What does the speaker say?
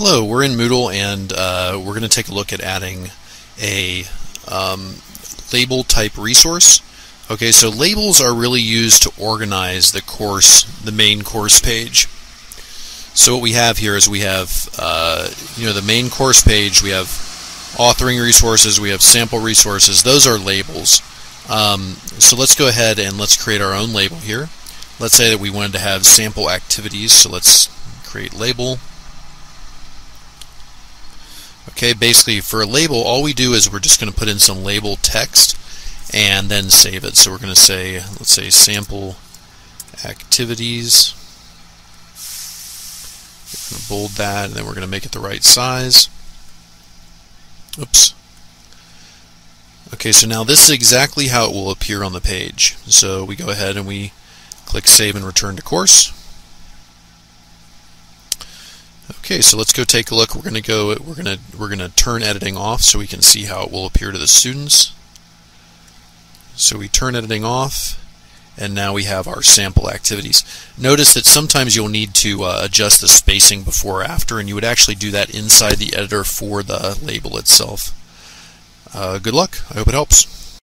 Hello, we're in Moodle and uh, we're going to take a look at adding a um, label type resource. Okay, so labels are really used to organize the course, the main course page. So what we have here is we have, uh, you know, the main course page, we have authoring resources, we have sample resources, those are labels. Um, so let's go ahead and let's create our own label here. Let's say that we wanted to have sample activities, so let's create label. Okay, basically for a label, all we do is we're just going to put in some label text and then save it. So we're going to say, let's say sample activities. We're going to bold that, and then we're going to make it the right size. Oops. Okay, so now this is exactly how it will appear on the page. So we go ahead and we click Save and Return to Course. Okay, so let's go take a look. We're going to go. We're going to we're going to turn editing off so we can see how it will appear to the students. So we turn editing off, and now we have our sample activities. Notice that sometimes you'll need to uh, adjust the spacing before or after, and you would actually do that inside the editor for the label itself. Uh, good luck. I hope it helps.